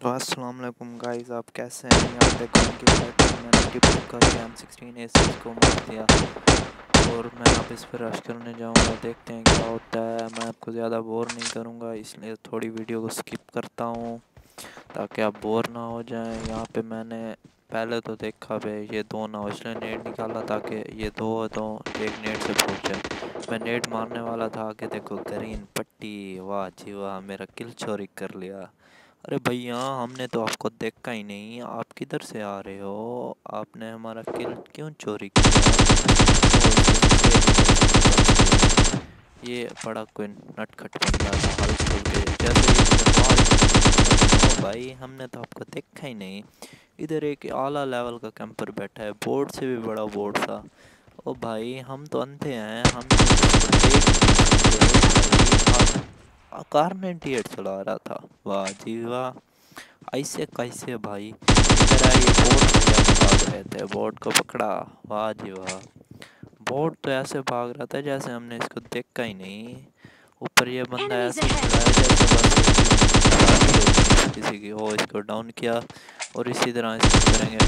तो अस्सलाम वालेकुम गाइस, आप कैसे हैं? यहाँ देखो उनकी फाइट मैंने टिप करके एम सिक्सटीन एस को मार दिया। और मैं आप इस पर रश करने जाऊँगा, देखते हैं क्या होता है। मैं आपको ज़्यादा बोर नहीं करूँगा, इसलिए थोड़ी वीडियो को स्किप करता हूँ, ताकि आप बोर ना हो जाएँ। यहाँ पे मैंने पहले तो देखा भाई, ये दो नौजले नेट निकाला ताकि ये दो तो एक नेट से फूट जाए। मैं नेट मारने वाला था आगे देखो ग्रीन पट्टी, वाह जी वाह, मेरा किल चोरी कर लिया। अरे भैया, हमने तो आपको देखा ही नहीं। आप किधर से आ रहे हो? आपने हमारा किल क्यों चोरी किया? ये बड़ा कोई नटखट भाई, हमने तो आपको देखा ही नहीं। इधर एक आला लेवल का कैंपर बैठा है, बोर्ड से भी बड़ा बोर्ड था ओ भाई, हम तो अंधे हैं, हम तो कार नाइन्टी एट चला रहा था। वाह जी वाह। ऐसे कैसे भाई? मेरा ये बोट भाग रहे थे। बोट को पकड़ा। वाह जी वाह। बोट तो ऐसे भाग रहा था जैसे हमने इसको देखा ही नहीं। ऊपर ये बंदा ऐसे किसी की हो इसको डाउन किया और इसी तरह इसको करेंगे।